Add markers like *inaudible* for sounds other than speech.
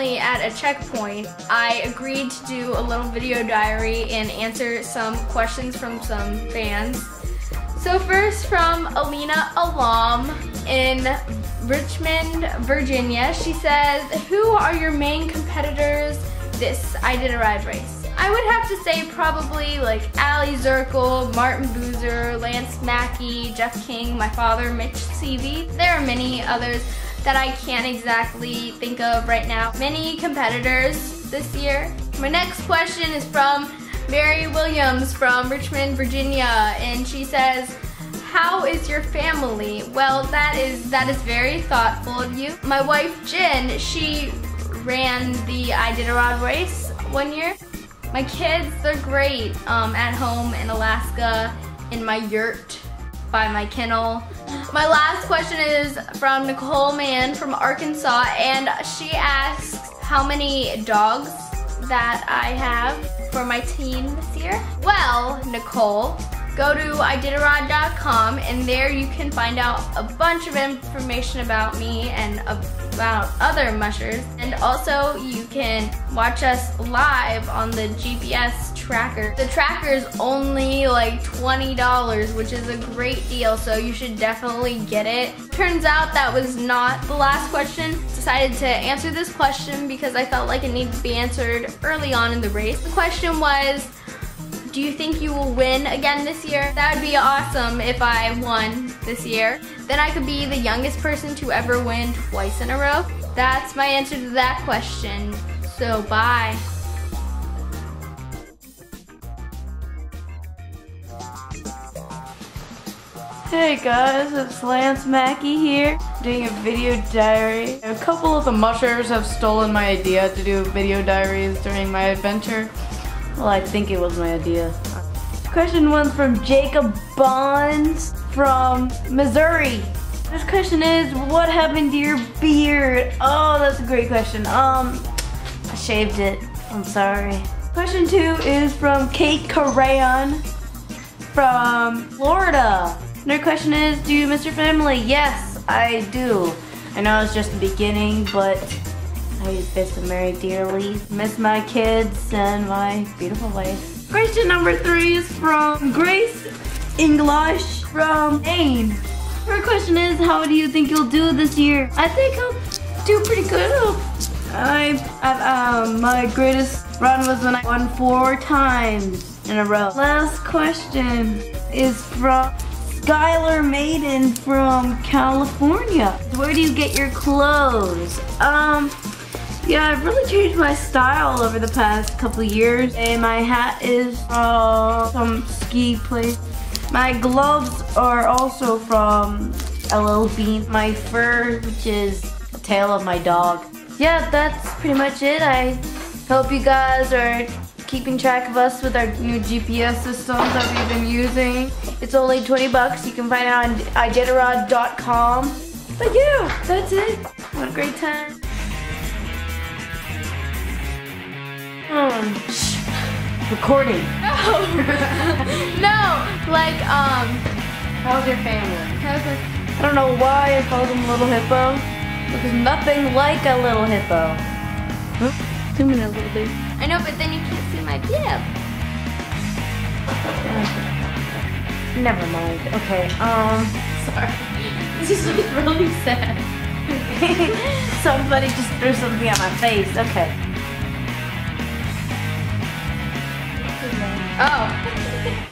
currently at a checkpoint. I agreed to do a little video diary and answer some questions from some fans. So first from Alina Alam in Richmond, Virginia. She says, who are your main competitors this Iditarod race? I would have to say probably like Aliy Zirkle, Martin Buser, Lance Mackey, Jeff King, my father, Mitch Seavey. There are many others that I can't exactly think of right now. Many competitors this year. My next question is from Mary Williams from Richmond, Virginia, and she says, how is your family? Well, that is that is very thoughtful of you. My wife Jen, she ran the Iditarod race one year. My kids, they're great um, at home in Alaska in my yurt by my kennel. My last question is from Nicole Mann from Arkansas and she asks how many dogs that I have for my team this year. Well, Nicole, go to iditarod.com and there you can find out a bunch of information about me and about other mushers. And also you can watch us live on the GPS tracker. The tracker is only like $20, which is a great deal, so you should definitely get it. Turns out that was not the last question. Decided to answer this question because I felt like it needed to be answered early on in the race. The question was, do you think you will win again this year? That would be awesome if I won this year. Then I could be the youngest person to ever win twice in a row. That's my answer to that question. So bye. Hey guys, it's Lance Mackey here, doing a video diary. A couple of the mushers have stolen my idea to do video diaries during my adventure. Well, I think it was my idea. Question one's from Jacob Bonds from Missouri. This question is, what happened to your beard? Oh, that's a great question. Um, I shaved it. I'm sorry. Question two is from Kate Curran from Florida. Another question is, do you miss your family? Yes, I do. I know it's just the beginning, but I miss them very dearly. Miss my kids and my beautiful wife. Question number three is from Grace English from Maine. Her question is, how do you think you'll do this year? I think I'll do pretty good. I, I um, my greatest run was when I won four times in a row. Last question is from Skylar Maiden from California. Where do you get your clothes? Um, yeah, I've really changed my style over the past couple years. And my hat is from some ski place. My gloves are also from LL Bean. My fur, which is the tail of my dog. Yeah, that's pretty much it. I hope you guys are keeping track of us with our new GPS systems that we've been using. It's only 20 bucks. You can find it on iditarod.com. But yeah, that's it. What a great time. Um, recording. No, *laughs* no, like um. How's your family? How's your... I don't know why I called him Little Hippo. Because nothing like a little hippo. Zoom in a little bit. I know, but then you can't see my bib. Never mind. Okay. Um. Sorry. *laughs* This is really sad. *laughs* Somebody just threw something at my face. Okay. Oh. *laughs*